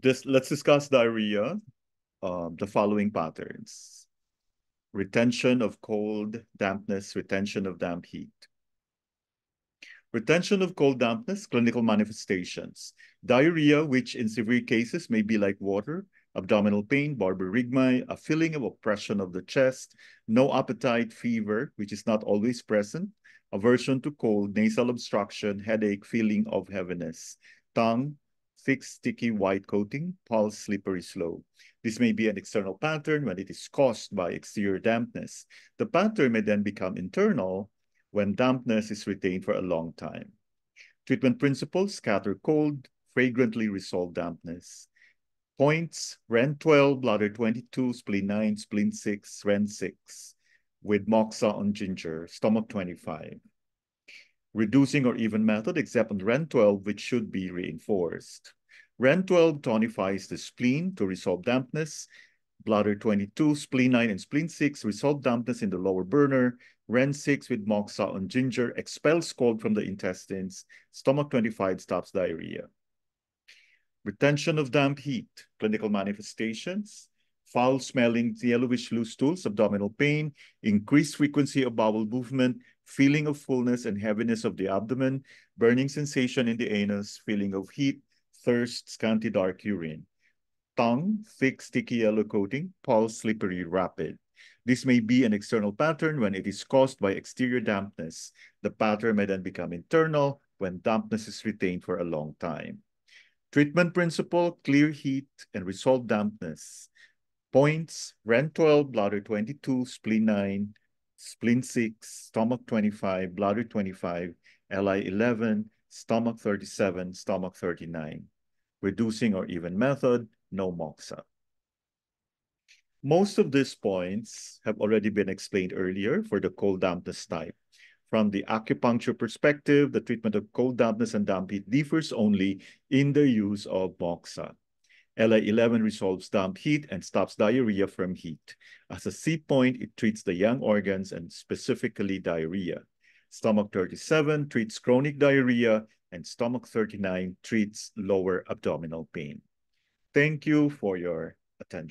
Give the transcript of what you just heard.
This, let's discuss diarrhea, um, the following patterns. Retention of cold, dampness, retention of damp heat. Retention of cold dampness, clinical manifestations. Diarrhea, which in severe cases may be like water, abdominal pain, borborygmi, a feeling of oppression of the chest, no appetite, fever, which is not always present, aversion to cold, nasal obstruction, headache, feeling of heaviness, tongue, thick, sticky white coating, pulse, slippery, slow. This may be an external pattern when it is caused by exterior dampness. The pattern may then become internal when dampness is retained for a long time. Treatment principles, scatter cold, fragrantly resolve dampness. Points, REN 12, bladder 22, spleen 9, spleen 6, REN 6, with moxa on ginger, stomach 25. Reducing or even method except on REN 12, which should be reinforced. REN 12 tonifies the spleen to resolve dampness. Bladder 22, spleen 9, and spleen 6 resolve dampness in the lower burner. REN 6 with moxa on ginger expels cold from the intestines. Stomach 25 stops diarrhea. Retention of damp heat, clinical manifestations, foul smelling, yellowish loose stools, abdominal pain, increased frequency of bowel movement, feeling of fullness and heaviness of the abdomen, burning sensation in the anus, feeling of heat, thirst, scanty dark urine. Tongue, thick, sticky yellow coating, pulse, slippery, rapid. This may be an external pattern when it is caused by exterior dampness. The pattern may then become internal when dampness is retained for a long time. Treatment principle, clear heat and resolve dampness. Points, REN 12, bladder 22, spleen 9, spleen 6, stomach 25, bladder 25, LI 11, stomach 37, stomach 39. Reducing or even method, no moxa. Most of these points have already been explained earlier for the cold dampness type. From the acupuncture perspective, the treatment of cold dampness and damp heat differs only in the use of moxa. LI11 resolves damp heat and stops diarrhea from heat. As a Sea point, it treats the Yang organs and specifically diarrhea. Stomach 37 treats chronic diarrhea and stomach 39 treats lower abdominal pain. Thank you for your attention.